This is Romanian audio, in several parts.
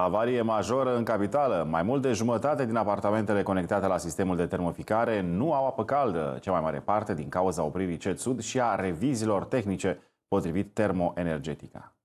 Avarie majoră în capitală. Mai mult de jumătate din apartamentele conectate la sistemul de termoficare nu au apă caldă, cea mai mare parte din cauza opririi CET Sud și a reviziilor tehnice, potrivit Termoenergetica.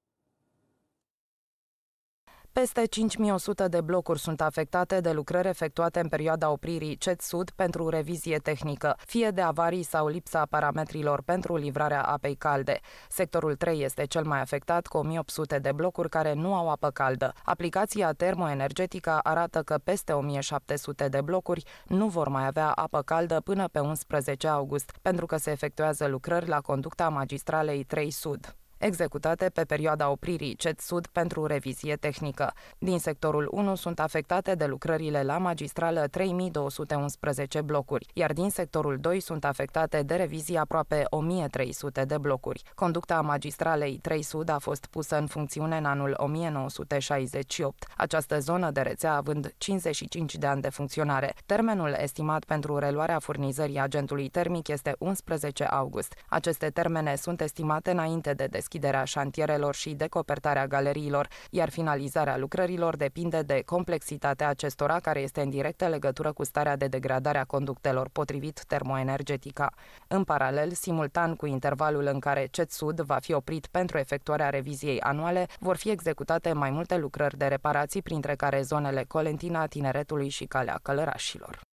Peste 5100 de blocuri sunt afectate de lucrări efectuate în perioada opririi CET Sud pentru revizie tehnică, fie de avarii sau lipsa parametrilor pentru livrarea apei calde. Sectorul 3 este cel mai afectat cu 1800 de blocuri care nu au apă caldă. Aplicația termoenergetică arată că peste 1700 de blocuri nu vor mai avea apă caldă până pe 11 august, pentru că se efectuează lucrări la conducta magistralei 3 Sud executate pe perioada opririi CET Sud pentru revizie tehnică. Din sectorul 1 sunt afectate de lucrările la magistrală 3211 blocuri, iar din sectorul 2 sunt afectate de revizie aproape 1300 de blocuri. Conducta magistralei 3 Sud a fost pusă în funcțiune în anul 1968, această zonă de rețea având 55 de ani de funcționare. Termenul estimat pentru reluarea furnizării agentului termic este 11 august. Aceste termene sunt estimate înainte de deschidere deschiderea șantierelor și decopertarea galeriilor, iar finalizarea lucrărilor depinde de complexitatea acestora, care este în directă legătură cu starea de degradare a conductelor, potrivit termoenergetica. În paralel, simultan cu intervalul în care CET Sud va fi oprit pentru efectuarea reviziei anuale, vor fi executate mai multe lucrări de reparații, printre care zonele Colentina, Tineretului și Calea Călărașilor.